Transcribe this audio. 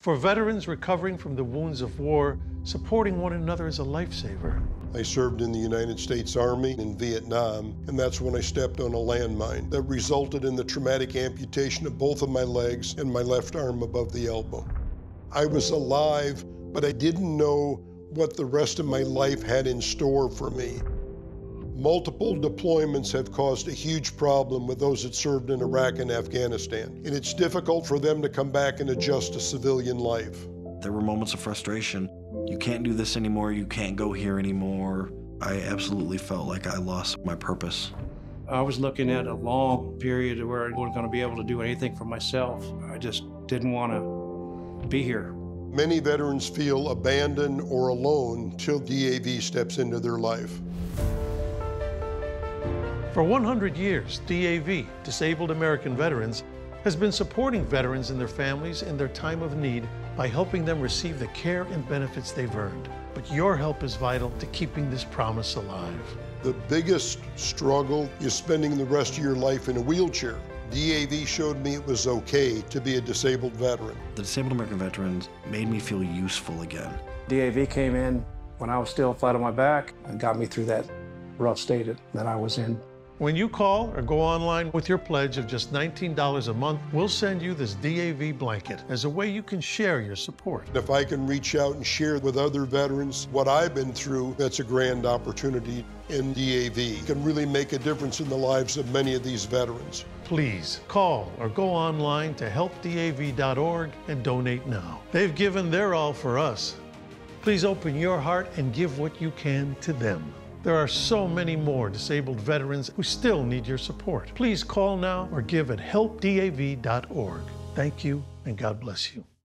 For veterans recovering from the wounds of war, supporting one another is a lifesaver. I served in the United States Army in Vietnam, and that's when I stepped on a landmine that resulted in the traumatic amputation of both of my legs and my left arm above the elbow. I was alive, but I didn't know what the rest of my life had in store for me. Multiple deployments have caused a huge problem with those that served in Iraq and Afghanistan, and it's difficult for them to come back and adjust to civilian life. There were moments of frustration. You can't do this anymore, you can't go here anymore. I absolutely felt like I lost my purpose. I was looking at a long period where I wasn't going to be able to do anything for myself. I just didn't want to be here. Many veterans feel abandoned or alone till DAV steps into their life. For 100 years, DAV, Disabled American Veterans, has been supporting veterans and their families in their time of need by helping them receive the care and benefits they've earned. But your help is vital to keeping this promise alive. The biggest struggle is spending the rest of your life in a wheelchair. DAV showed me it was okay to be a disabled veteran. The Disabled American Veterans made me feel useful again. DAV came in when I was still flat on my back and got me through that rough state that I was in. When you call or go online with your pledge of just $19 a month, we'll send you this DAV blanket as a way you can share your support. If I can reach out and share with other veterans what I've been through, that's a grand opportunity. And DAV can really make a difference in the lives of many of these veterans. Please call or go online to helpdav.org and donate now. They've given their all for us. Please open your heart and give what you can to them. There are so many more disabled veterans who still need your support. Please call now or give at helpdav.org. Thank you and God bless you.